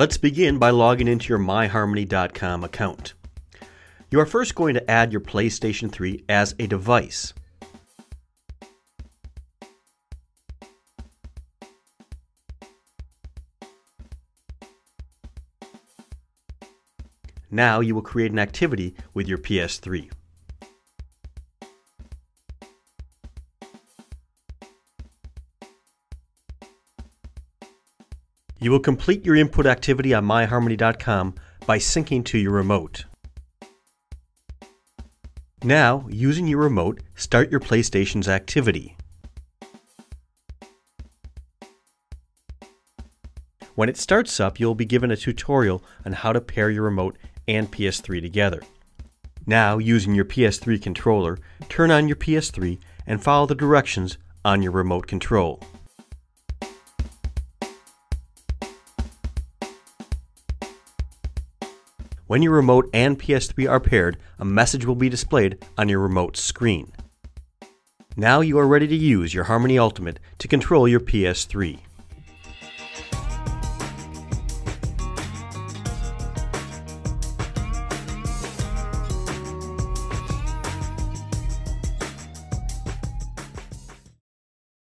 Let's begin by logging into your myharmony.com account. You are first going to add your PlayStation 3 as a device. Now you will create an activity with your PS3. You will complete your input activity on myharmony.com by syncing to your remote. Now, using your remote, start your PlayStation's activity. When it starts up, you'll be given a tutorial on how to pair your remote and PS3 together. Now, using your PS3 controller, turn on your PS3 and follow the directions on your remote control. When your remote and PS3 are paired, a message will be displayed on your remote screen. Now you are ready to use your Harmony Ultimate to control your PS3.